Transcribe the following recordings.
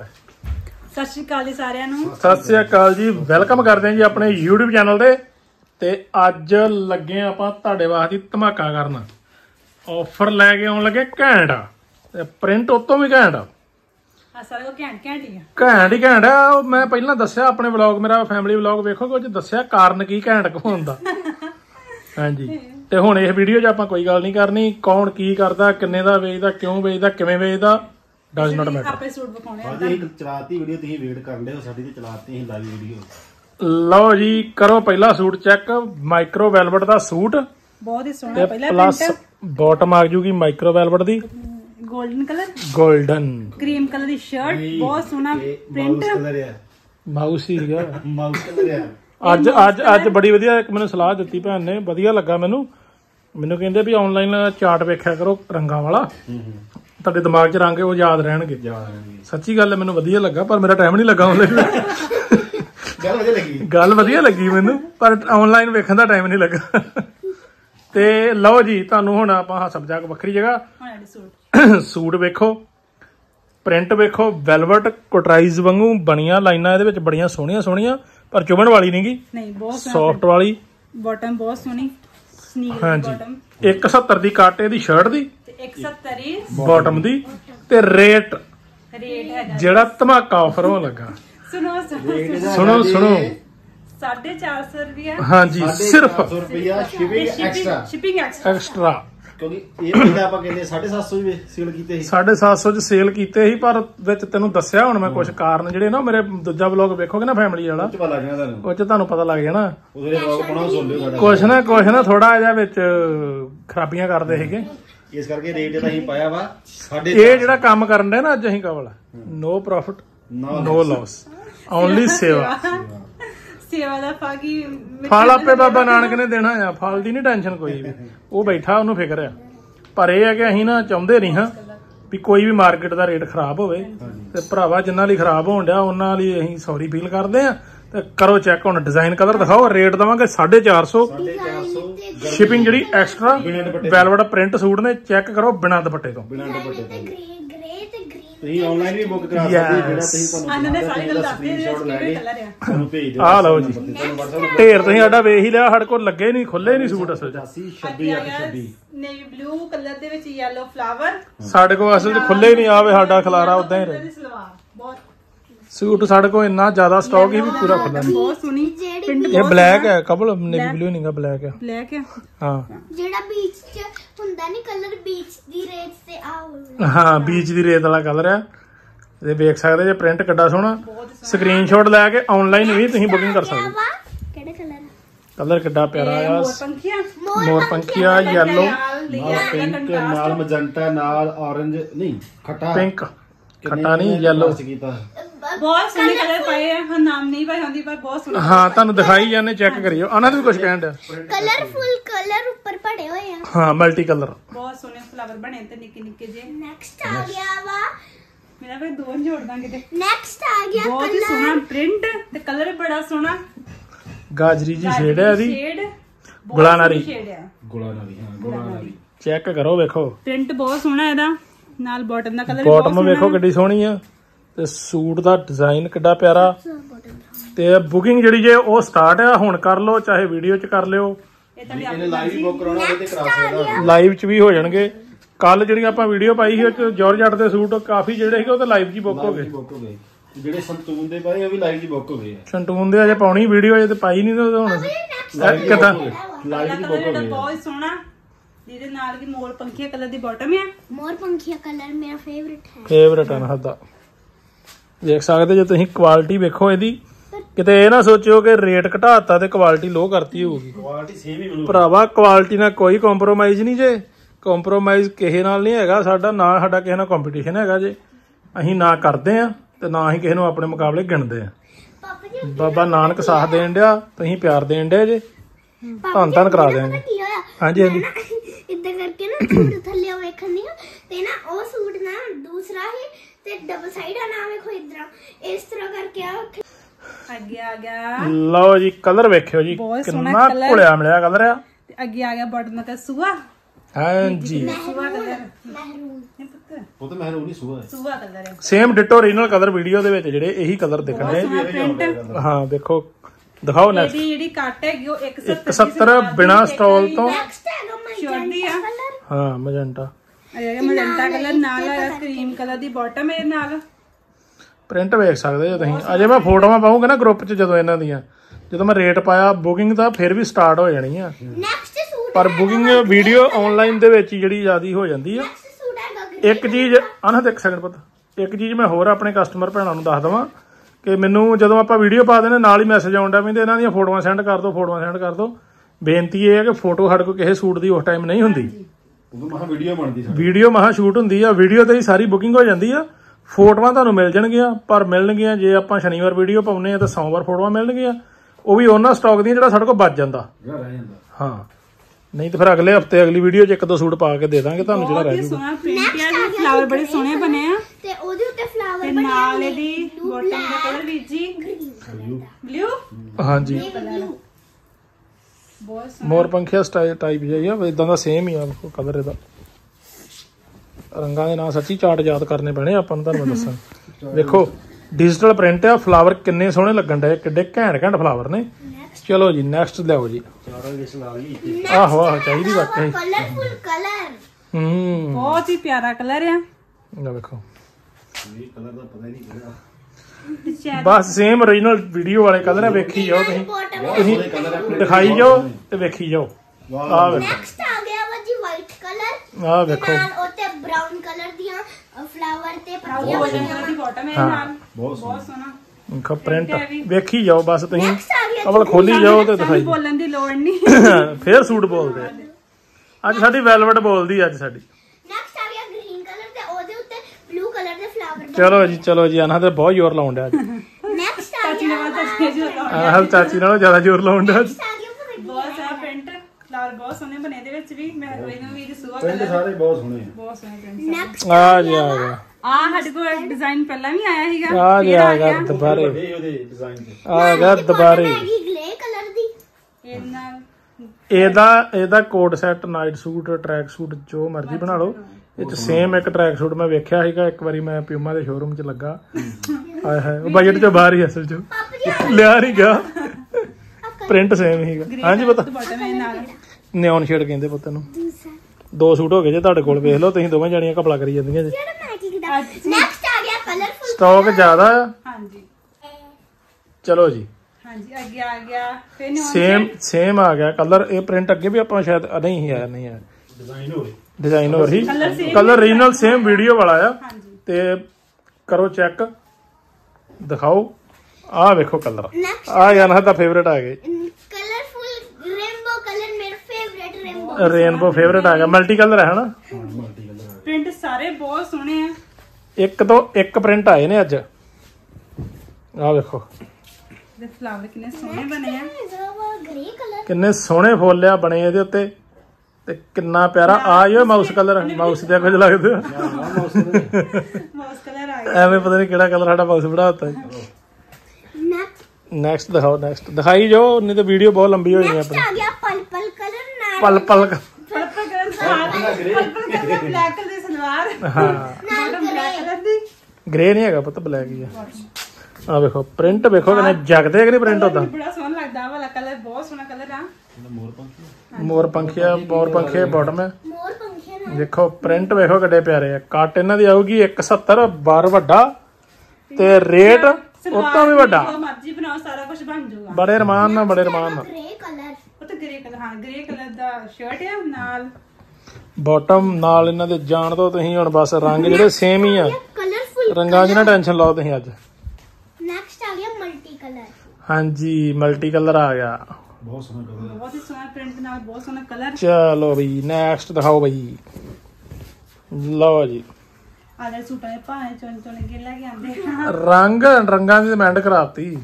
ਸਤਿ ਸ਼੍ਰੀ ਅਕਾਲ ਜੀ ਸਾਰਿਆਂ ਨੂੰ। ਸਤਿ ਸ੍ਰੀ ਅਕਾਲ ਜੀ। ਵੈਲਕਮ ਕਰਦੇ ਹਾਂ ਜੀ ਆਪਣੇ YouTube ਚੈਨਲ ਤੇ। ਤੇ ਅੱਜ ਲੱਗੇ ਆਪਾਂ ਤੁਹਾਡੇ ਵਾਸਤੇ ਧਮਾਕਾ ਕਰਨ। ਆਫਰ ਲੈ ਕੇ ਆਉਣ ਲੱਗੇ ਘੈਂਟ। ਤੇ ਪ੍ਰਿੰਟ ਉਤੋਂ ਵੀ ਘੈਂਟ। ਆ ਸਾਰੇ ਕੋ ਘੈਂਟ ਘੈਂਟ ਹੀ ਆ। ਘੈਂਟ ਹੀ ਘੈਂਟ ਆ। ਮੈਂ ਪਹਿਲਾਂ ਦੱਸਿਆ ਆਪਣੇ ਵਲੌਗ ਮੇਰਾ ਫੈਮਿਲੀ ਵਲੌਗ ਵੇਖੋ ਕੁਝ ਦੱਸਿਆ ਕਾਰਨ ਕੀ ਘੈਂਟ ਕਹਾਉਣ ਦਾ। ਹਾਂਜੀ। ਤੇ ਹੁਣ ਇਸ ਵੀਡੀਓ 'ਚ ਆਪਾਂ ਕੋਈ ਗੱਲ ਨਹੀਂ ਕਰਨੀ। ਕੌਣ ਕੀ ਕਰਦਾ ਕਿੰਨੇ ਦਾ ਵੇਚਦਾ ਕਿਉਂ ਵੇਚਦਾ ਕਿਵੇਂ ਵੇਚਦਾ। ਡਸ ਨਾਟ ਮੈਟਰ ਆਪੇ ਸੂਟ ਵਿਖਾਉਣੇ ਆ ਅੱਜ ਅਸੀਂ ਚਲਾਤੀ ਵੀਡੀਓ ਤੁਸੀਂ ਵੇਟ ਕਰਨ ਦੇ ਹੋ ਸਾਡੀ ਤੇ ਚਲਾਤੀ ਅਸੀਂ ਲਾਈਵ ਵੀਡੀਓ। ਲਓ ਜੀ ਕਰੋ ਪਹਿਲਾ ਸੂਟ ਚੈੱਕ ਮਾਈਕਰੋ ਵੈਲਵਟ ਦਾ ਸੂਟ। ਬਹੁਤ ਹੀ ਸੋਹਣਾ ਪਹਿਲਾ ਪਲੱਸ ਪ੍ਰਿੰਟ ਬਾਟਮ ਆ ਜੂਗੀ ਮਾਈਕਰੋ ਵੈਲਵਟ ਦੀ। Golden colour golden cream colour ਦੀ ਸ਼ਰਟ ਬਹੁਤ ਸੋਹਣਾ ਮਾਊਸ ਪ੍ਰਿੰਟ ਕਲਰ ਆ। ਮਾਊਸ ਹੀ ਸੀਗਾ। ਮਾਊਸ ਕਲਰ ਆ। ਅੱਜ ਅੱਜ ਅੱਜ ਬੜੀ ਵਧੀਆ ਇੱਕ ਮੈਨੂੰ ਸਲਾਹ ਦਿੱਤੀ ਭੈਣ ਨੇ ਵਧੀਆ ਲੱਗਾ ਮੈਨੂੰ। ਮੈਨੂੰ ਕਹਿੰਦੇ ਵੀ ਆਨਲਾਈਨ ਚਾਰਟ ਵੇਖਿਆ ਕਰੋ ਰੰਗਾਂ ਵਾਲਾ। ਹੂੰ ਹੂੰ। ਤੁਹਾਡੇ ਦਿਮਾਗ 'ਚ ਰੰਗ ਉਹ ਯਾਦ ਰਹਿਣਗੇ। ਜਾ ਸੱਚੀ ਗੱਲ ਹੈ ਮੈਨੂੰ ਵਧੀਆ ਲੱਗਾ ਪਰ ਮੇਰਾ ਟਾਈਮ ਨਹੀਂ ਲੱਗਾ ਆਨਲਾਈਨ ਗੱਲ ਵਧੀਆ ਲੱਗੀ। ਗੱਲ ਵਧੀਆ ਲੱਗੀ ਮੈਨੂੰ ਪਰ ਆਨਲਾਈਨ ਵੇਖਣ ਦਾ ਟਾਈਮ ਨਹੀਂ ਲੱਗਾ। ਤੇ ਲਓ ਜੀ ਤੁਹਾਨੂੰ ਹੁਣ ਆਪਾਂ ਹਸਬ ਜਾ ਕੇ ਵੱਖਰੀ ਜਗ੍ਹਾ। ਸੂਟ। ਸੂਟ ਵੇਖੋ ਪ੍ਰਿੰਟ ਵੇਖੋ ਵੈਲਵਟ ਕੋਟਰਾਈਜ਼ ਵਾਂਗੂ ਬਣੀਆਂ ਲਾਈਨਾਂ ਇਹਦੇ ਵਿੱਚ ਬੜੀਆਂ ਸੋਹਣੀਆਂ ਸੋਹਣੀਆਂ ਪਰ ਚੁਭਣ ਵਾਲੀ ਨਹੀਂਗੀ ਨਹੀਂ ਬਹੁਤ ਸੌਫਟ ਵਾਲੀ। ਬਾਟਮ ਬਹੁਤ ਸੋਹਣੀ ਸਨੀਕ ਹਾਂਜੀ। ਬਾਟਮ 170 ਦੀ ਕਾਟੇ ਦੀ ਸ਼ਰਟ ਦੀ। 170 ਹੀ ਬਾਟਮ ਦੀ ਤੇ ਰੇਟ ਰੇਟ ਹੈਗਾ। ਜਿਹੜਾ ਧਮਾਕਾ ਆਫਰ ਹੋਣ ਲੱਗਾ। ਸੁਣੋ ਸੁਣੋ ਸੁਣੋ। ਸੁਣੋ 450 ਰੁਪਿਆ ਹਾਂਜੀ ਸਿਰਫ 400 ਰੁਪਿਆ ਸ਼ਿਪਿੰਗ ਐਕਸਟਰਾ ਸ਼ਿਪਿੰਗ ਐਕਸਟਰਾ ਕਿਉਂਕਿ ਇਹ ਪਹਿਲਾਂ ਆਪਾਂ ਕਹਿੰਦੇ 750 ਵਿੱਚ ਸੇਲ ਕੀਤੇ ਸੀ। 750 ਚ ਸੇਲ ਕੀਤੇ ਸੀ ਪਰ ਵਿੱਚ ਤੈਨੂੰ ਦੱਸਿਆ ਹੁਣ ਮੈਂ ਕੁਝ ਕਾਰਨ ਜਿਹੜੇ ਨਾ ਮੇਰੇ ਦੂਜਾ ਵਲੌਗ ਵੇਖੋਗੇ ਨਾ ਫੈਮਿਲੀ ਵਾਲਾ ਉੱਚ ਪਾ ਲੱਗਣਾ ਤੁਹਾਨੂੰ। ਉਹ ਚ ਤੁਹਾਨੂੰ ਪਤਾ ਲੱਗ ਜਾਣਾ। ਉਹਦੇ ਵਲੌਗ ਪਾਉਣਾ ਸੁਣ ਲਿਓ ਸਾਡਾ। ਕੁਛ ਨਾ ਕੁਛ ਨਾ ਥੋੜਾ ਜਿਹਾ ਵਿੱਚ ਖਰਾਬੀਆਂ ਕਰਦੇ ਸੀਗੇ। ਇਸ ਕਰਕੇ ਰੇਟ ਤਾਂ ਅਸੀਂ ਪਾਇਆ ਵਾ। ਸਾਡੇ ਇਹ ਜਿਹੜਾ ਕੰਮ ਕਰਨ ਦੇ ਨਾ ਅੱਜ ਅਸੀਂ ਕਵਲ। No profit no loss only ਸੇਵਾ। ਸੇਵਾ ਦਾ ਫਾਗੀ ਫਲ ਆਪੇ ਬਾਬਾ ਨਾਨਕ ਨੇ ਦੇਣਾ ਆ ਫਲ ਦੀ ਨਹੀਂ ਟੈਨਸ਼ਨ ਕੋਈ ਵੀ। ਉਹ ਬੈਠਾ ਉਹਨੂੰ ਫਿਕਰ ਆ। ਪਰ ਇਹ ਹੈ ਕਿ ਅਸੀਂ ਨਾ ਚਾਹੁੰਦੇ ਨਹੀਂ ਹਾਂ ਵੀ ਕੋਈ ਵੀ ਮਾਰਕੀਟ ਦਾ ਰੇਟ ਖਰਾਬ ਹੋਵੇ। ਤੇ ਭਰਾਵਾ ਜਿੰਨਾਂ ਲਈ ਖਰਾਬ ਹੋਣ ਡਿਆ ਉਹਨਾਂ ਲਈ ਅਸੀਂ ਸੌਰੀ ਫੀਲ ਕਰਦੇ ਆ ਤੇ ਕਰੋ ਚੈੱਕ ਹੁਣ ਡਿਜ਼ਾਈਨ ਕਲਰ ਦਿਖਾਓ ਰੇਟ ਦਵਾਂਗੇ 450 450 ਸ਼ਿਪਿੰਗ ਜਿਹੜੀ ਐਕਸਟਰਾ ਵੈਲਵਟ ਪ੍ਰਿੰਟ ਸੂਟ ਨੇ ਚੈੱਕ ਕਰੋ ਬਿਨਾਂ ਦੁਪੱਟੇ ਤੋਂ। ਬਿਨਾਂ ਦੁਪੱਟੇ ਤੋਂ ਗ੍ਰੇ ਗ੍ਰੇ ਤੇ ਗ੍ਰੀਨ ਤੁਸੀਂ ਆਨਲਾਈਨ ਵੀ ਬੁੱਕ ਕਰਾ ਸਕਦੇ ਹੋ, ਜਿਹੜਾ ਤੁਸੀਂ ਤੁਹਾਨੂੰ ਆਨੰਦ ਨੇ ਸਾਰੀ ਗੱਲ ਦੱਸਦੇ ਨੇ ਕਿਹੜੇ ਕਲਰ ਆ। ਭੇਜ ਦਿਓ। ਲਓ ਜੀ। ਢੇਰ ਤੁਸੀਂ ਸਾਡਾ ਵੇਖ ਹੀ ਲਿਆ ਸਾਡੇ ਕੋਲ ਲੱਗੇ ਨਹੀਂ ਖੁੱਲੇ ਨਹੀਂ ਸੂਟ ਅਸਲ 'ਚ। 86 ਅੱਗੇ 26 ਆ ਗਿਆ 26 ਨੇਵੀ ਬਲੂ ਕਲਰ ਦੇ ਵਿੱਚ ਯੈਲੋ ਫਲਾਵਰ ਸਾਡੇ ਕੋਲ ਅਸਲ 'ਚ ਖੁੱਲੇ ਨਹੀਂ ਆਵੇ ਸਾਡਾ ਖਲਾਰਾ ਉਦਾਂ ਹੀ ਰਹੇ। ਸਲਵਾਰ। ਸੂਟ ਸਾਡੇ ਕੋਲ ਇੰਨਾ ਜ਼ਿਆਦਾ ਸਟਾਕ ਹੀ ਵੀ ਪੂਰਾ ਖੁੱਲਾ ਨਹੀਂ। ਬਹੁਤ ਸੋਹਣੀ ਪ੍ਰਿੰਟ ਇਹ ਬਲੈਕ ਹੈ ਕਬਲ ਨੇਵੀ ਬਲੂ ਨਹੀਂਗਾ ਬਲੈਕ ਹੈ। ਬਲੈਕ ਹੈ। ਹਾਂ। ਜਿਹੜਾ ਬੀਚ 'ਚ ਹੁੰਦਾ ਨਹੀਂ ਕਲਰ ਬੀਚ ਦੀ ਰੇਤ ਤੇ ਆ ਹਾਂ ਬੀਚ ਦੀ ਰੇਤ ਵਾਲਾ ਕਲਰ ਆ ਤੇ ਵੇਖ ਸਕਦੇ ਜੇ ਪ੍ਰਿੰਟ ਕਿੱਡਾ ਸੋਹਣਾ। ਸਕਰੀਨਸ਼ਾਟ ਲੈ ਕੇ ਆਨਲਾਈਨ ਵੀ ਤੁਸੀਂ ਬੁਕਿੰਗ ਕਰ ਸਕਦੇ ਕਿਹੜਾ ਕਲਰ ਕਲਰ ਕਿੱਡਾ ਪਿਆਰਾ ਆ। ਮੋਰ ਪੰਖੀਆਂ। ਮੋਰ ਪੰਖੀਆ ਯੈਲੋ ਨਾਲ ਪਿੰਕ ਨਾਲ ਮਜੰਟਾ ਨਾਲ ਔਰੰਜ ਨਹੀਂ ਖੱਟਾ। ਪਿੰਕ। ਖੱਟਾ ਨਹੀਂ ਯੈਲੋ ਕੀਤਾ? ਬਹੁਤ ਸੋਹਣੇ ਕਲਰ ਪਏ ਆ। ਹਾਂ ਨਾਮ ਨਹੀਂ ਪਾਈ ਹੁੰਦੀ ਪਰ ਬਹੁਤ ਸੋਹਣੇ ਹਾਂ ਤੁਹਾਨੂੰ ਦਿਖਾਈ ਜਾਂਦੇ ਚੈੱਕ ਕਰਿਓ। ਆਨੰਦ ਵੀ ਕੁਝ ਕਹਿਣ ਡਿਆ। ਕਲਰਫੁਲ ਕਲਰ ਉੱਪਰ ਪੜੇ ਹੋਏ ਆ। ਹਾਂ ਮਲਟੀ ਕਲਰ ਬਹੁਤ ਸੋਹਣੇ ਫਲਾਵਰ ਬਣੇ ਤੇ ਨਿੱਕੇ ਨਿੱਕੇ ਜੇ ਨੈਕਸਟ ਆ ਗਿਆ ਵਾ। ਮੇਰਾ ਫਿਰ ਦੋ ਜੋੜ ਦਾਂਗੇ ਤੇ ਨੈਕਸਟ ਆ ਗਿਆ ਬਹੁਤ ਹੀ ਸੋਹਣਾ ਪ੍ਰਿੰਟ ਤੇ ਕਲਰ ਬੜਾ ਸੋਹਣਾ। ਗਾਜਰੀ ਜੀ ਸ਼ੇਡ ਹੈ ਇਹਦੀ। ਸ਼ੇਡ ਗੁਲਾਨਾਰੀ। ਸ਼ੇਡ ਹੈ ਗੁਲਾ ਨਾਲੀ ਹਾਂ ਗੁਲਾ ਨਾਲੀ ਚੈੱਕ ਕਰੋ ਵੇਖੋ। ਪ੍ਰਿੰਟ ਬਹੁਤ ਸੋਹਣਾ ਇਹਦਾ। ਨਾਲ ਬਾਟਮ ਦਾ ਕਲਰ ਬਾਟਮ ਵੇਖੋ ਕਿੱਡੀ ਸੋਹਣੀ ਆ। ਤੇ ਸੂਟ ਦਾ ਡਿਜ਼ਾਈਨ ਕਿੱਡਾ ਪਿਆਰਾ। ਤੇ ਬੁਕਿੰਗ ਜਿਹੜੀ ਜੇ ਉਹ ਸਟਾਰਟ ਆ ਹੁਣ ਕਰ ਲਓ ਚਾਹੇ ਵੀਡੀਓ 'ਚ ਕਰ ਲਿਓ। ਇਹਨੇ ਲਾਈਵ ਬੁੱਕ ਕਰਾਉਣਾ ਹੋਵੇ ਤੇ ਕਰਾ ਸਕਦਾ। ਲਾਈਵ 'ਚ ਵੀ ਹੋ ਜਾਣਗੇ। ਕੱਲ ਜਿਹੜੀ ਆਪਾਂ ਵੀਡੀਓ ਪਾਈ ਸੀ ਉਹ 'ਚ ਜਾਰਜਟ ਦੇ ਸੂਟ ਕਾਫੀ ਜਿਹੜੇ ਸੀਗੇ ਉਹ ਤਾਂ ਲਾਈਵ ਹੀ ਬੁੱਕ ਹੋ ਗਏ। ਹੋ ਜਿਹੜੇ ਸੰਤੂਨ ਦੇ ਪਏ ਉਹ ਵੀ ਲਾਈਵ ਦੀ ਬੁੱਕ ਹੋ ਗਏ ਸ਼ੰਟੂਨ ਦੇ ਅਜੇ ਪਾਉਣੀ ਵੀਡੀਓ ਅਜੇ ਤੇ ਪਾਈ ਨਹੀਂ ਤੇ ਹੁਣ। ਲਾਈਵ ਕਿੱਦਾਂ? ਲਾਈਵ ਕਲਰ ਬੁੱਕ ਹੋ ਗਏ ਬਹੁਤ ਸੋਹਣਾ ਜਿਹਦੇ ਨਾਲ ਕੀ ਮੋਰ ਪੰਖੀਆ ਕਲਰ ਦੀ ਬਾਟਮ ਆ। ਮੋਰ ਪੰਖੀਆ ਕਲਰ ਮੇਰਾ ਫੇਵਰਿਟ ਹੈ। ਫੇਵਰਟ ਹੈ ਨਾ ਸਾਡਾ। ਦੇਖ ਸਕਦੇ ਜੇ ਤੁਸੀਂ ਕੁਆਲਿਟੀ ਵੇਖੋ ਇਹਦੀ ਕਿਤੇ ਇਹ ਨਾ ਸੋਚਿਓ ਕਿ ਰੇਟ ਘਟਾਤਾ ਤੇ ਕੁਆਲਿਟੀ ਲੋ ਕਰਤੀ ਹੋਊਗੀ। ਕੁਆਲਿਟੀ ਸੇਮ ਹੀ ਮਿਲੂ ਭਰਾਵਾ ਕੁਆਲਿਟੀ ਨਾਲ ਕੋਈ ਕੰਪਰੋਮਾਈਜ਼ ਨਹੀਂ ਜੇ। ਕੰਪਰੋਮਾਈਜ਼ ਕਿਸੇ ਨਾਲ ਨਹੀਂ ਹੈਗਾ ਸਾਡਾ ਨਾ ਸਾਡਾ ਕਿਸੇ ਨਾਲ ਕੰਪੀਟੀਸ਼ਨ ਹੈਗਾ ਜੇ। ਅਸੀਂ ਨਾ ਕਰਦੇ ਆ ਤੇ ਨਾ ਹੀ ਕਿਸੇ ਨੂੰ ਆਪਣੇ ਮੁਕਾਬਲੇ ਗਿਣਦੇ ਆ ਬਾਬਾ ਨਾਨਕ ਸਾਥ ਦੇਣ ਡਿਆ ਤੁਸੀਂ ਪਿਆਰ ਦੇਣ ਡਿਆ ਜੇ। ਧੰਨ ਧੰਨ ਕਰਾ ਦੇਣਗੇ ਹਾਂਜੀ ਹਾਂਜੀ। ਇਦਾਂ ਕਰਕੇ ਨਾ ਸੂਟ ਥੱਲੇ ਵੇਖਣ ਤੇ ਨਾ ਉਹ ਸੂਟ ਨਾ ਦੂਸਰਾ ਹੀ ਤੇ ਡਬਲ ਸਾਈਡ ਆ ਨਾ ਵੇਖੋ ਇਧਰ। ਇਸ ਤਰ੍ਹਾਂ ਕਰਕੇ ਆ ਅੱਗੇ ਆ ਗਿਆ। ਲਓ ਜੀ ਕਲਰ ਵੇਖਿਓ ਜੀ। ਕਿੰਨਾ। ਘੁਲਿਆ ਮਿਲਿਆ ਕਲਰ ਆ। ਤੇ ਅੱਗੇ ਆ ਗਿਆ ਬਾਟਮ ਦਾ ਕਸੂਆ। ਹਾਂਜੀ। ਸੁਆ ਕਲਰ ਮਹਿਰੂਨ ਇਹ ਪੁੱਤ। ਉਹ ਤਾਂ ਮਹਿਰੂਨ ਹੀ ਸੁਆ ਹੈ। ਸੁਆ ਕਲਰ ਹੈ। Same ditto original colour video ਦੇ ਵਿੱਚ ਜਿਹੜੇ ਇਹੀ ਕਲਰ ਦਿਖਣੇ ਸੋਹਣਾ ਪ੍ਰਿੰਟ ਹਾਂ ਦੇਖੋ ਦਿਖਾਓ ਨੈਕਸਟ ਇਹਦੀ ਜਿਹੜੀ ਕੱਟ ਹੈਗੀ ਉਹ 170 170 ਬਿਨਾ ਸਟਾਲ ਤੋਂ। ਛੋਟੀ ਆ। ਹਾਂ ਮਜੰਟਾ ਇਹ ਮਜੰਟਾ ਕਲਰ ਨਾਲ ਹੈ ਕਰੀਮ ਕਲਰ ਦੀ ਬਾਟਮ ਹੈ ਨਾਲ। ਪ੍ਰਿੰਟ ਵੇਖ ਸਕਦੇ ਹੋ ਤੁਸੀਂ। ਅਜੇ ਮੈਂ ਫੋਟੋਆਂ ਪਾਉਂਗਾ ਨਾ ਗਰੁੱਪ 'ਚ ਜਦੋਂ ਇਹਨਾਂ ਦੀਆਂ। ਜਦੋਂ ਮੈਂ ਰੇਟ ਪਾਇਆ ਬੁਕਿੰਗ ਤਾਂ ਫਿਰ ਵੀ ਸਟਾਰਟ ਹੋ ਜਾਣੀ ਆ। ਨੈਕਸਟ ਸੂਟ ਪਰ ਬੁਕਿੰਗ ਵੀਡੀਓ ਆਨਲਾਈਨ ਦੇ ਵਿੱਚ ਜਿਹੜੀ ਜ਼ਿਆਦੀ ਹੋ ਜਾਂਦੀ ਆ। ਇੱਕ ਚੀਜ਼ ਅਨਹਦ ਇੱਕ ਸੈਕਿੰਡ ਪਤਾ। ਇੱਕ ਚੀਜ਼ ਮੈਂ ਹੋਰ ਆਪਣੇ ਕਸਟਮਰ ਭੈਣਾਂ ਨੂੰ ਦੱਸ ਦਵਾਂ ਕਿ ਮੈਨੂੰ ਜਦੋਂ ਆਪਾਂ ਵੀਡੀਓ ਪਾ ਦਿੰਦੇ ਨਾਲ ਹੀ ਮੈਸੇਜ ਆਉਂਦਾ ਵੀ ਇਹਨਾਂ ਦੀਆਂ ਫੋਟੋਆਂ ਸੈਂਡ ਕਰ ਦਿਓ ਫੋਟੋਆਂ ਸੈਂਡ ਕਰ ਦਿਓ ਬੇਨਤੀ ਇਹ ਹੈ ਕਿ ਫੋਟੋ ਸਾਡੇ ਕੋਲ ਕਿਸੇ ਸੂਟ ਦੀ ਉਸ ਟਾਈਮ ਨਹੀਂ ਹੁੰਦੀ। ਉਹ ਮਹਾ ਵੀਡੀਓ ਬਣਦੀ ਸਾਡੀ। ਵੀਡੀਓ ਮਹਾ ਸ਼ੂਟ ਹੁੰਦੀ ਆ। ਵੀਡੀਓ ਤੇ ਹੀ ਸਾਰੀ ਬੁਕਿੰਗ ਹੋ ਜਾਂਦੀ ਆ। ਫੋਟੋਆਂ ਤੁਹਾਨੂੰ ਮਿਲ ਜਾਣਗੀਆਂ ਪਰ ਮਿਲਣਗੀਆਂ ਜੇ ਆਪਾਂ ਸ਼ਨੀਵਾਰ ਵੀਡੀਓ ਪਾਉਨੇ ਆ ਤਾਂ ਸੋਮਵਾਰ ਫੋਟੋਆਂ ਮਿਲਣਗੀਆਂ। ਉਹ ਵੀ ਉਹਨਾਂ ਸਟਾਕ ਦੀਆਂ ਜਿਹੜਾ ਸਾਡੇ ਕੋਲ ਬਚ ਜਾਂਦਾ। ਰਹਿ ਜਾਂਦਾ। ਹਾਂ। ਨਹੀਂ ਤਾਂ ਫਿਰ ਅਗਲੇ ਹਫ਼ਤੇ ਅਗਲੀ ਵੀਡੀਓ 'ਚ ਇੱਕ ਦੋ ਸੂਟ ਪਾ ਕੇ ਦੇ ਦਾਂਗੇ ਤੁਹਾਨੂੰ ਜਿਹੜਾ ਰਹਿ ਜਾਊਗਾ ਸੋਹਣਾ ਪ੍ਰਿੰਟ ਹੈ ਇਹਦੇ ਫਲਾਵਰ ਬੜੇ ਸੋਹਣੇ ਬਣੇ ਆ। ਤੇ ਉਹਦੇ ਉੱਤੇ ਫਲਾਵਰ ਤੇ ਬਣੇ ਨਾਲ ਇਹਦੀ ਬਾਟਮ ਦਾ ਕਲਰ ਵੀ ਜੀ। ਬਲੂ ਹਾਂਜੀ। ਬਲੂ ਮੋਰ ਪੰਖੀਆ ਸਟਾਈਲ ਟਾਈਪ ਜਿਹਾ ਹੀ ਆ ਇਦਾਂ ਦਾ ਸੇਮ ਹੀ ਆ ਕਲਰ ਇਹਦਾ। ਰੰਗਾਂ ਦੇ ਨਾਂ ਸੱਚੀ ਚਾਰਟ ਯਾਦ ਕਰਨੇ ਪੈਣੇ ਆਪਾਂ ਨੂੰ ਤੁਹਾਨੂੰ ਦੱਸਾਂ ਦੇਖੋ ਡਿਜੀਟਲ ਪ੍ਰਿੰਟ ਆ ਫਲਾਵਰ ਕਿੰਨੇ ਸੋਹਣੇ ਲੱਗਣ ਡਏ ਕਿੱਡੇ ਘੈਂਟ ਘੈਂਟ ਫਲਾਵਰ ਨੇ। ਚਲੋ ਜੀ ਨੈਕਸਟ ਲਿਆਓ ਜੀ। ਚਾਰਾਂ ਲਈ। ਆਹੋ ਆਹੋ ਚਾਹੀਦੀ ਵਾਕਈ ਕਲਰਫੁਲ ਕਲਰ ਹੂੰ। ਬਹੁਤ ਹੀ ਪਿਆਰਾ ਕਲਰ ਆ। ਲੈ ਵੇਖੋ ਇਹ ਕਲਰ ਦਾ ਪਤਾ ਹੀ ਨਹੀਂ ਕਿਹੜਾ। ਬਸ ਸੇਮ origignal ਵੀਡੀਓ ਵਾਲੇ ਕਲਰ ਆ ਵੇਖੀ ਜਾਓ ਤੁਸੀਂ। ਹੈ ਦਿਖਾਈ ਜਾਓ ਤੇ ਵੇਖੀ ਜਾਓ। ਆਹ ਵੇਖੋ। ਨੈਕਸਟ ਆ ਗਿਆ ਵਾ ਜੀ ਵਾਈਟ ਕਲਰ ਆਹ ਵੇਖੋ। ਨਾਲ ਉੱਤੇ ਬ੍ਰਾਊਨ ਕਲਰ ਦੀਆਂ ਫਲਾਵਰ ਤੇ ਪੱਤੀਆਂ ਕਲਰ ਦੀ ਬਾਟਮ ਹੈ ਨਾਲ। ਬਹੁਤ ਸੋਹਣਾ ਬਹੁਤ ਸੋਹਣਾ। ਵੇਖੋ ਪ੍ਰਿੰਟ ਵੇਖੀ ਜਾਓ ਬਸ ਤੁਸੀਂ। ਆ ਗਿਆ ਅਵਲ ਖੋਲੀ ਜਾਓ ਤੇ ਦਿਖਾਈ ਬੋਲਣ ਦੀ ਲੋੜ ਨਹੀਂ। ਫੇਰ ਸੂਟ ਬੋਲਦੇ ਆ। ਅੱਜ ਸਾਡੀ ਵੈਲਵਟ ਬੋਲਦੀ ਅੱਜ ਸਾਡੀ ਨੈਕਸਟ ਆ ਗਿਆ ਗ੍ਰੀਨ ਕਲਰ ਤੇ ਉਹਦੇ ਉੱਤੇ ਬਲੂ ਕਲਰ ਦੇ ਫਲਾਵਰ ਚਲੋ ਜੀ ਚਲੋ ਜੀ ਅਨਾ ਤੇ ਬਹੁਤ ਜ਼ੋਰ ਲਾਉਣ ਡਿਆ ਅੱਜ। ਨੈਕਸਟ ਆ ਚਾਚੀ ਗਿਆ ਨੇ ਬਾਤ ਦੱਸਿਆ ਜੋ ਤਾਂ ਚਾਚੀ ਨਾਲੋਂ ਜ਼ਿਆਦਾ ਜ਼ੋਰ ਲਾਉਣ ਡਿਆ। ਅੱਜ next ਆ ਗਿਆ ਫਿਰ ਬਹੁਤ ਸਾਰਾ ਪ੍ਰਿੰਟ ਫਲਾਵਰ ਬਹੁਤ ਸੋਹਣੇ ਬਣੇ ਇਹਦੇ ਵਿੱਚ ਵੀ। ਮੈਂ ਇਹਨੂੰ ਵੀ ਦਸੂਆ ਪਿੰਡ ਕਲਰ ਸਾਰੇ ਬਹੁਤ ਸੋਹਣੇ ਆ। ਬਹੁਤ ਸੋਹਣੇ ਪ੍ਰਿੰਟ ਨੈਕਸਟ ਆ ਜੀ ਆ ਗਿਆ ਆ ਸਾਡੇ ਕੋਲ ਡਿਜ਼ਾਈਨ ਪਹਿਲਾਂ ਵੀ ਆਇਆ ਸੀਗਾ। ਆ ਜੀ ਫਿਰ ਆ ਗਿਆ ਦੁਬਾਰੇ। ਉਹਦੇ ਡਿਜ਼ਾਈਨ ਤੇ ਆ ਗਿਆ ਦੁਬਾਰੇ। ਹੈਗੀ ਗ੍ਰੇ ਕਲਰ ਦੀ। ਇਹਦੇ ਨਾਲ ਇਹਦਾ ਇਹਦਾ coat set night suit track suit ਜੋ ਮਰਜ਼ੀ ਬਣਾ ਲਓ। ਇਹ ਚ ਸੇਮ ਇੱਕ ਟਰੈਕ ਸੂਟ ਮੈਂ ਵੇਖਿਆ ਸੀਗਾ ਇੱਕ ਵਾਰੀ ਮੈਂ ਪਿਊਮਾ ਦੇ ਸ਼ੋਰੂਮ 'ਚ ਲੱਗਾ। ਆਏ ਹਾਏ ਉਹ ਬਜਟ ਤੋਂ ਬਾਹਰ ਹੀ ਅਸਲ 'ਚ। ਲਿਆ ਨਹੀਂ ਗਿਆ। ਪ੍ਰਿੰਟ ਸੇਮ ਹੀਗਾ ਹਾਂਜੀ ਪਤਾ। ਨਿਓਨ ਸ਼ੇਡ ਕਹਿੰਦੇ ਪੁੱਤ ਨੂੰ ਦੋ ਸੂਟ ਹੋ ਗਏ ਜੇ ਤੁਹਾਡੇ ਕੋਲ ਵੇਖ ਲਓ ਤੁਸੀਂ ਦੋਵੇਂ ਜਣੀਆਂ ਕਪਲਾ ਕਰੀ ਜਾਂਦੀਆਂ ਜੀ। ਜਿਹੜਾ ਮੈਂ ਕੀ ਕਿਦਾ ਨੈਕਸਟ ਆ ਗਿਆ ਕਲਰਫੁਲ ਸਟਾਕ ਜ਼ਿਆਦਾ ਆ। ਹਾਂਜੀ। ਚਲੋ ਜੀ। ਹਾਂਜੀ ਅੱਗੇ ਆ ਗਿਆ। ਫਿਰ ਸੇਮ ਸੇਮ ਆ ਗਿਆ। ਕਲਰ ਇਹ ਪ੍ਰਿੰਟ ਅੱਗੇ ਵੀ ਆਪਾਂ ਸ਼ਾਇਦ ਨਹੀਂ ਹੈ ਨਹੀਂ ਹੈ। ਡਿਜ਼ਾਈਨ ਹੋਵੇ ਡਿਜ਼ਾਈਨ ਹੋ ਰਹੀ। Colour same colour original same video ਵਾਲਾ ਆ। ਤੇ ਕਰੋ ਚੈੱਕ ਦਿਖਾਓ। ਆਹ ਵੇਖੋ ਕਲਰ ਆ ਯਾਰ ਦਾ ਫੇਵਰੇਟ ਆ ਗਏ। ਕਲਰਫੁਲ ਰੇਨਬੋ ਕਲਰ ਮੇਰਾ ਫੇਵਰੇਟ ਰੇਨਬੋ ਰੇਨਬੋ ਫੇਵਰੇਟ ਆ ਗਿਆ। ਮਲਟੀ ਕਲਰ ਹੈ ਹਨਾ? ਮਲਟੀ ਕਲਰ ਪ੍ਰਿੰਟ ਸਾਰੇ ਬਹੁਤ ਸੋਹਣੇ ਆ। ਇੱਕ ਤੋਂ ਇੱਕ ਪ੍ਰਿੰਟ ਆਏ ਨੇ ਅੱਜ। ਆਹ ਵੇਖੋ। ਦੇ ਫਲਾਵਰ ਕਿੰਨੇ ਸੋਹਣੇ ਬਣੇ ਆ। ਕਿੰਨੇ ਸੋਹਣੇ ਫੁੱਲ ਆ ਬਣੇ ਇਹਦੇ ਉੱਤੇ। ਤੇ ਕਿੰਨਾ ਪਿਆਰਾ ਆ ਇਹ ਮਾਊਸ ਕਲਰ ਮਾਊਸ ਦੇ ਕੁਝ ਲੱਗਦਾ। ਮਾਊਸ ਕਲਰ ਆ ਐਵੇਂ ਪਤਾ ਨਹੀਂ ਕਿਹੜਾ ਕਲਰ ਸਾਡਾ ਮਾਊਸ ਬਣਾਤਾ ਨੈਕਸਟ ਨੈਕਸਟ ਦਿਖਾਓ ਨੈਕਸਟ ਦਿਖਾਈ ਜਾਓ ਨਹੀਂ ਤਾਂ ਵੀਡੀਓ ਬਹੁਤ ਲੰਬੀ ਹੋ ਜਾਣੀ ਆਪਣੀ। ਆ ਗਿਆ ਕਲਰ ਨਾਲ। ਪਲ ਪਲ ਪਰਪਲ ਕਲਰ ਬਲੈਕ ਕਲਰ ਦੀ ਸਲਵਾਰ। ਹਾਂ। ਬਲੈਕ ਕਲਰ ਦੀ। ਗ੍ਰੇ ਨਹੀਂ ਹੈਗਾ ਪੁੱਤ ਬਲੈਕ ਹੀ ਆ। ਆ ਵੇਖੋ ਪ੍ਰਿੰਟ ਵੇਖੋ ਕਿੰਨੇ ਜਗਦੇ ਕਿ ਨਹੀਂ ਪ੍ਰਿੰਟ ਹੁੰਦਾ ਬੜਾ ਸੋਹਣਾ ਲੱਗਦਾ ਵਾਲਾ ਕਲਰ ਬਹੁਤ ਸੋਹਣਾ ਕਲਰ ਆ। ਮੋਰ ਪੰਖੀ ਮੋਰ ਪੰਖੀਆ ਮੋਰ ਪੰਖੇ ਬਾਟਮ ਹੈ। ਮੋਰ ਪੰਖੇ ਨਾਲ। ਦੇਖੋ ਪ੍ਰਿੰਟ ਵੇਖੋ ਕਿੱਡੇ ਪਿਆਰੇ ਆ। ਕੱਟ ਇਹਨਾਂ ਦੀ ਆਊਗੀ 170 ਬਾਰ ਵੱਡਾ ਤੇ ਰੇਟ ਉਤੋਂ ਵੀ ਵੱਡਾ। ਮਰਜ਼ੀ ਬਣਾਓ ਸਾਰਾ ਕੁਝ ਬਣ ਜਾਊਗਾ। ਬੜੇ ਰਮਾਨ ਨਾਲ ਬੜੇ ਰਮਾਨ ਨਾਲ। ਗ੍ਰੇ ਕਲਰ ਉਹ ਤਾਂ ਗ੍ਰੇ ਕਲਰ ਹਾਂ ਗ੍ਰੇ ਕਲਰ ਦਾ ਸ਼ਰਟ ਆ ਨਾਲ। ਬਾਟਮ ਨਾਲ ਇਹਨਾਂ ਦੇ ਜਾਣ ਤੋਂ ਤੁਸੀਂ ਹੁਣ ਬਸ ਰੰਗ ਜਿਹੜੇ ਸੇਮ ਹੀ ਆ। ਰੰਗਾਂ 'ਚ ਨਾ ਟੈਨਸ਼ਨ ਲਓ ਤੁਸੀਂ ਅੱਜ। ਨੈਕਸਟ ਆ ਗਿਆ ਮਲਟੀ ਕਲਰ ਹਾਂਜੀ ਮਲਟੀ ਕਲਰ ਆ ਗਿਆ। ਬਹੁਤ ਸੋਹਣਾ ਕਲਰ ਬਹੁਤ ਹੀ ਸੋਹਣਾ ਪ੍ਰਿੰਟ ਨਾਲ ਬਹੁਤ ਸੋਹਣਾ ਕਲਰ ਚਲੋ ਬਈ ਨੈਕਸਟ ਦਿਖਾਓ ਬਈ। ਲਓ ਜੀ। ਆਲੇ ਸੂਟਾਂ ਦੇ ਭਾਵੇਂ ਚੁਣ ਚੁਣ ਕੇ ਲੈ ਕੇ ਆਂਦੇ ਰੰਗ ਰੰਗਾਂ ਦੀ ਡਿਮਾਂਡ ਕਰਾਤੀ।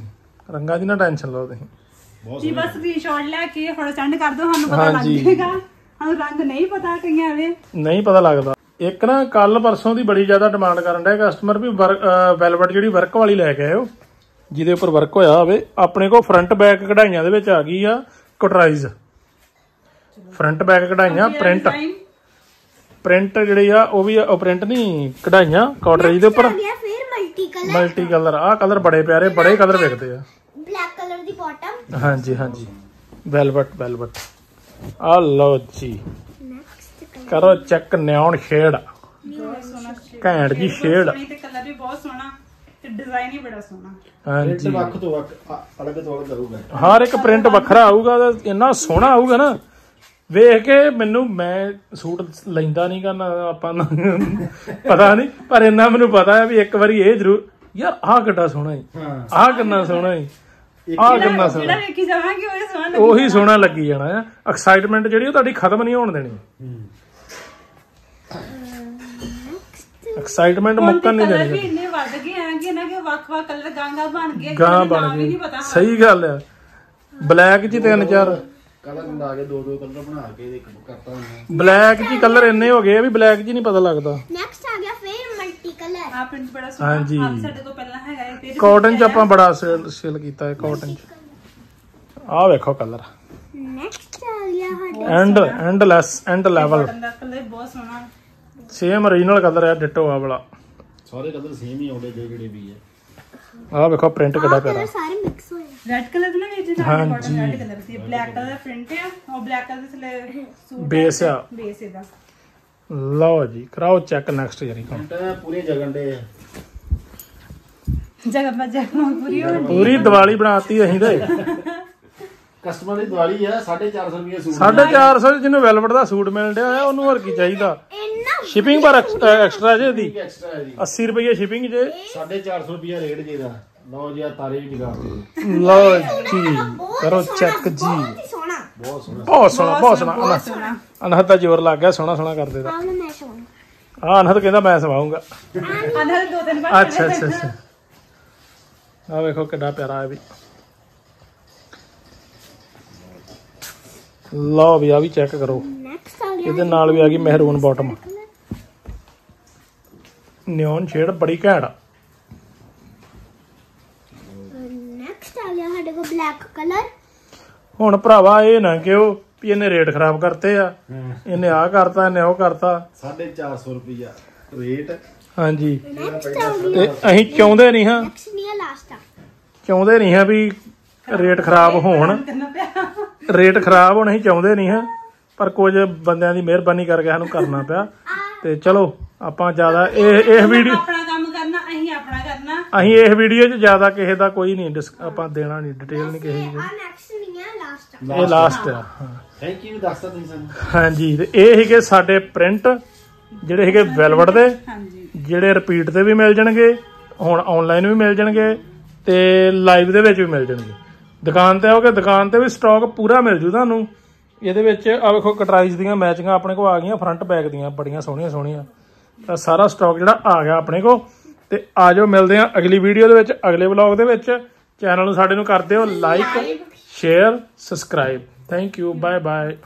ਰੰਗਾਂ ਦੀ ਨਾ ਟੈਨਸ਼ਨ ਲਓ ਤੁਸੀਂ। ਬਹੁਤ ਜੀ ਬਸ ਸਕਰੀਨਸ਼ਾਟ ਲੈ ਕੇ ਫੋਟੋ ਸੈਂਡ ਕਰ ਦਿਓ ਸਾਨੂੰ ਪਤਾ ਲੱਗ। ਜਾਏਗਾ। ਸਾਨੂੰ ਰੰਗ ਨਹੀਂ ਪਤਾ ਕਈਆਂ ਵੇ ਨਹੀਂ ਪਤਾ ਲੱਗਦਾ। ਇੱਕ ਨਾ ਕੱਲ ਪਰਸੋਂ ਦੀ ਬੜੀ ਜ਼ਿਆਦਾ ਡਿਮਾਂਡ ਕਰਨ ਡਿਆ। ਕਸਟਮਰ ਵੀ ਵੈਲਵਟ ਜਿਹੜੀ ਵਰਕ ਵਾਲੀ ਲੈ ਕੇ ਆਇਓ ਜਿਹਦੇ ਉੱਪਰ ਵਰਕ ਹੋਇਆ ਹੋਵੇ ਆਪਣੇ ਕੋਲ ਫਰੰਟ ਬੈਕ ਕਢਾਈਆਂ ਦੇ ਵਿੱਚ ਆ ਗਈ ਆ ਕਟਰਾਈਜ਼ ਫਰੰਟ ਬੈਕ ਕਢਾਈਆਂ ਪ੍ਰਿੰਟ ਪ੍ਰਿੰਟ ਜਿਹੜੀ ਆ ਉਹ ਵੀ ਪ੍ਰਿੰਟ ਨਹੀਂ ਕਢਾਈਆਂ ਕਾਟਰੇਜ ਦੇ ਉੱਪਰ। ਆ ਫਿਰ ਮਲਟੀ ਕਲਰ ਮਲਟੀ ਕਲਰ ਬੜੇ ਪਿਆਰੇ ਬੜੇ ਕਲਰ ਵਿਕਦੇ ਆ। ਬਲੈਕ ਕਲਰ ਦੀ ਬਾਟਮ ਹਾਂਜੀ ਹਾਂਜੀ। ਵੈਲਵਟ ਵੈਲਵਟ ਆ ਲਓ ਜੀ। ਕਰੋ ਚੈੱਕ ਨਿਓਨ ਸ਼ੇਡ। ਘੈਂਟ ਜੀ ਸ਼ੇਡ ਤੇ ਕਲਰ ਵੀ ਬਹੁਤ ਸੋਹਣਾ। ਤੇ ਡਿਜ਼ਾਈਨ ਹੀ ਬੜਾ ਸੋਹਣਾ। ਪ੍ਰਿੰਟ ਹਾਂਜੀ ਵੱਖ ਤੋਂ ਵੱਖ ਅ- ਅਲੱਗ ਤੋਂ ਅਲੱਗ ਰਹੂਗਾ ਹਰ ਇੱਕ ਪ੍ਰਿੰਟ ਵੱਖਰਾ ਆਊਗਾ ਤੇ ਇੰਨਾ ਸੋਹਣਾ ਆਊਗਾ ਨਾ। ਵੇਖ ਕੇ ਮੈਨੂੰ ਮੈਂ ਸੂਟ ਲੈਂਦਾ ਨਹੀਂ ਕਰਨਾ ਆਪਾਂ ਨੂੰ। ਪਤਾ ਨਹੀਂ ਪਰ ਇੰਨਾ ਮੈਨੂੰ ਪਤਾ ਹੈ ਵੀ ਇੱਕ ਵਾਰੀ ਇਹ ਜ਼ਰੂਰ ਯਾਰ ਆਹ ਕਿੱਡਾ ਸੋਹਣਾ ਹੈ ਹਾਂ। ਆਹ ਕਿੰਨਾ ਸੋਹਣਾ ਹੈ ਆਹ ਕਿੰਨਾ ਜਿਹੜਾ ਸੋਹਣਾ ਵੇਖੀ ਜਾਵਾਂਗੇ ਉਹ ਸੋਹਣਾ ਉਹੀ ਸੋਹਣਾ ਲੱਗੀ ਜਾਣਾ ਐਕਸਾਈਟਮੈਂਟ ਜਿਹੜੀ ਉਹ ਤੁਹਾਡੀ ਖਤਮ ਨਹੀਂ ਹੋਣ ਦੇਣੀ। ਐਕਸਾਈਟਮੈਂਟ ਮੁੱਕਣ ਨਹੀਂ ਕਲਰ ਵੀ ਦੇਣੀ ਇੰਨੇ ਵੱਧ ਗਏ ਆ ਕਿ ਨਾ ਕਿ ਵੱਖ-ਵੱਖ ਕਲਰ ਗਾਂਗਾ ਬਣ ਗਏ ਗਾਂ ਬਣ ਗਈ ਨਹੀਂ ਪਤਾ ਸਹੀ ਗੱਲ ਆ। ਬਲੈਕ 'ਚ ਤਿੰਨ ਚਾਰ। ਕਲਰ ਬਣਾ ਕੇ ਦੋ ਦੋ ਕਲਰ ਬਣਾ ਕੇ ਇੱਕ ਕਰਤਾ ਉਹਨੇ ਬਲੈਕ 'ਚ ਕਲਰ ਇੰਨੇ ਹੋ ਗਏ ਆ ਵੀ ਬਲੈਕ 'ਚ ਨਹੀਂ ਪਤਾ ਲੱਗਦਾ। ਨੈਕਸਟ ਆ ਗਿਆ ਫਿਰ ਮਲਟੀ ਕਲਰ ਆ ਪ੍ਰਿੰਟ ਬੜਾ ਸੋਹਣਾ। ਹਾਂਜੀ। ਸਾਡੇ ਕੋਲ ਪਹਿਲਾਂ ਹੈਗਾ ਹੈ ਫਿਰ ਕਾਟਨ 'ਚ ਆਪਾਂ ਬੜਾ ਸੇਲ ਸੇਲ ਕੀਤਾ ਹੈ ਕਾਟਨ 'ਚ। ਆਹ ਵੇਖੋ ਕਲਰ ਨੈਕਸਟ ਆ ਗਿਆ ਸਾਡਾ end endless end level cotton ਦਾ ਕਲਰ ਬਹੁਤ ਸੋਹਣਾ। ਸੇਮ origignal ਕਲਰ ਹੈ ਡਿਟੋ ਆ ਵਾਲਾ ਸਾਰੇ ਕਲਰ ਸੇਮ ਹੀ ਆਉਂਦੇ ਜਿਹੜੇ ਜਿਹੜੇ ਵੀ ਹੈ ਆਹ ਵੇਖੋ ਪ੍ਰਿੰਟ ਕਿੱਡਾ ਪਿਆਰਾ। ਸਾਰੇ ਮਿਕਸ ਹੋਏ ਰੈੱਡ ਕਲਰ ਦਾ ਨਾ ਵਿੱਚ ਹਾਂਜੀ। ਕਾਟਨ ਰੈੱਡ ਕਲਰ ਦੀ ਬਲੈਕ ਕਲਰ ਦਾ ਪ੍ਰਿੰਟ ਹੈ ਉਹ ਬਲੈਕ ਕਲਰ ਦੇ ਥੱਲੇ ਸੂਟ ਬੇਸ ਆ। ਬੇਸ ਇਹਦਾ। ਲਓ ਜੀ ਕਰਾਓ ਚੈੱਕ ਨੈਕਸਟ ਯਾਰੀ ਪ੍ਰਿੰਟ ਪੂਰੇ ਜਗਨ ਦੇ ਆ। ਜਗ੍ਹਾ ਬੱਜਾ ਪੂਰੀ ਹੋ ਪੂਰੀ ਦੀਵਾਲੀ ਬਣਾਤੀ ਅਸੀਂ ਤੇ। ਕਸਟਮਰ ਦੀ ਦਿਵਾਲੀ ਆ 450 ਰੁਪਏ ਸੂਟ। 450 ਜਿਹਨੂੰ ਵੈਲਵਟ ਦਾ ਸੂਟ ਮਿਲ ਰਿਹਾ ਹੈ ਉਹਨੂੰ ਹੋਰ ਕੀ ਚਾਹੀਦਾ? ਸ਼ਿਪਿੰਗ ਪਰ ਐਕਸਟਰਾ ਜੇ ਦੀ ਐਕਸਟਰਾ ਹੈ ਜੀ। 80 ਰੁਪਏ ਸ਼ਿਪਿੰਗ ਜੇ। 450 ਰੁਪਏ ਰੇਟ ਜੀ ਦਾ ਲਓ ਜੀ ਆ ਤਾਰੇ ਵੀ ਜਗਾ ਦਿੱਤੇ ਲਓ ਜੀ ਕਰੋ ਚੈੱਕ ਜੀ। ਬਹੁਤ ਹੀ ਸੋਹਣਾ। ਬਹੁਤ ਸੋਹਣਾ। ਬਹੁਤ ਸੋਹਣਾ ਅਨਹਦ ਦਾ ਜ਼ੋਰ ਲੱਗ ਗਿਆ ਸੋਹਣਾ ਸੋਹਣਾ ਕਰਦੇ ਦਾ। ਆਹ ਵਾਲਾ ਮੈਂ ਸੋਹਣਾ ਆ ਅਨਹਦ ਕਹਿੰਦਾ ਮੈਂ ਸਵਾਉਂਗਾ। ਆਂਦਾ ਦੋ ਤਿੰਨ ਵਾਰ ਅੱਛਾ ਅੱਛਾ ਅੱਛਾ। ਆ ਵੇਖੋ ਕਿੱਡਾ ਪਿਆਰਾ ਹੈ ਵੀ। ਲਓ ਵੀ ਆ ਵੀ ਚੈੱਕ ਕਰੋ। ਇਹਦੇ ਨਾਲ ਵੀ ਆ ਗਈ ਮਹਿਰੂਨ ਬਾਟਮ ਨਿਓਨ ਸ਼ੇਡ ਬੜੀ ਘੈਂਟ ਆ। ਨੈਕਸਟ ਆ ਗਿਆ ਸਾਡੇ ਕੋਲ ਬਲੈਕ ਕਲਰ ਹੁਣ ਭਰਾਵਾ ਇਹ ਨਾ ਕਿਉ ਵੀ ਇਹਨੇ ਰੇਟ ਖਰਾਬ ਕਰਤੇ ਆ। ਇਹਨੇ ਆ ਕਰਤਾ ਇਹਨੇ ਉਹ ਕਰਤਾ। 450 ਰੁਪਿਆ ਰੇਟ ਹਾਂਜੀ। ਤੇ ਅਸੀਂ ਚਾਹੁੰਦੇ ਨਹੀਂ ਹਾਂ। ਚਾਹੁੰਦੇ ਨਹੀਂ ਹਾਂ ਵੀ ਰੇਟ ਖਰਾਬ ਹੋਣ। ਰੇਟ ਖਰਾਬ ਹੋਣ ਅਸੀਂ ਚਾਹੁੰਦੇ ਨਹੀਂ ਹਾਂ ਪਰ ਕੁਝ ਬੰਦਿਆਂ ਦੀ ਮਿਹਰਬਾਨੀ ਕਰਕੇ ਸਾਨੂੰ ਕਰਨਾ ਪਿਆ। ਤੇ ਚਲੋ ਆਪਾਂ ਜ਼ਿਆਦਾ ਇਹ ਇਹ ਵੀਡੀਓ ਆਪਣਾ ਕੰਮ ਕਰਨਾ ਅਸੀਂ ਆਪਣਾ ਕਰਨਾ। ਅਸੀਂ ਇਸ ਵੀਡੀਓ 'ਚ ਜ਼ਿਆਦਾ ਕਿਸੇ ਦਾ ਕੋਈ ਨਹੀਂ ਡਿਸ- ਆਪਾਂ ਦੇਣਾ ਨਹੀਂ ਡਿਟੇਲ ਨਹੀਂ ਕਿਸੇ ਦੀ। ਆ ਨੈਕਸਟ ਨਹੀਂ ਆ ਲਾਸਟ ਆ। ਇਹ ਲਾਸਟ ਆ। ਹਾਂ। ਥੈਂਕ ਯੂ ਦੱਸਤਾ ਤੁਸੀਂ ਸਾਨੂੰ। ਹਾਂਜੀ ਤੇ ਇਹ ਸੀਗੇ ਸਾਡੇ ਪ੍ਰਿੰਟ ਜਿਹੜੇ ਸੀਗੇ ਵੈਲਵਟ ਦੇ ਹਾਂਜੀ। ਜਿਹੜੇ ਰਿਪੀਟ ਤੇ ਵੀ ਮਿਲ ਜਾਣਗੇ ਹੁਣ ਆਨਲਾਈਨ ਵੀ ਮਿਲ ਜਾਣਗੇ ਤੇ ਲਾਈਵ ਦੇ ਵਿੱਚ ਵੀ ਮਿਲ ਜਾਣਗੇ। ਦੁਕਾਨ ਤੇ ਆਓਗੇ ਦੁਕਾਨ ਤੇ ਵੀ ਸਟਾਕ ਪੂਰਾ ਮਿਲ ਜੂ ਤੁਹਾਨੂੰ। ਇਹਦੇ ਵਿੱਚ ਆ ਵੇਖੋ ਕਟਰਾਈਜ਼ ਦੀਆਂ ਮੈਚਿੰਗਾਂ ਆਪਣੇ ਕੋਲ ਆ ਗਈਆਂ ਫਰੰਟ ਬੈਕ ਦੀਆਂ ਬੜੀਆਂ ਸੋਹਣੀਆਂ ਸੋਹਣੀਆਂ। ਤਾਂ ਸਾਰਾ ਸਟਾਕ ਜਿਹੜਾ ਆ ਗਿਆ ਆਪਣੇ ਕੋਲ। ਤੇ ਆਜੋ ਮਿਲਦੇ ਆ ਅਗਲੀ ਵੀਡੀਓ ਦੇ ਵਿੱਚ ਅਗਲੇ ਵਲੌਗ ਦੇ ਵਿੱਚ। ਚੈਨਲ ਨੂੰ ਸਾਡੇ ਨੂੰ ਕਰ ਦਿਓ like share subscribe thank you bye bye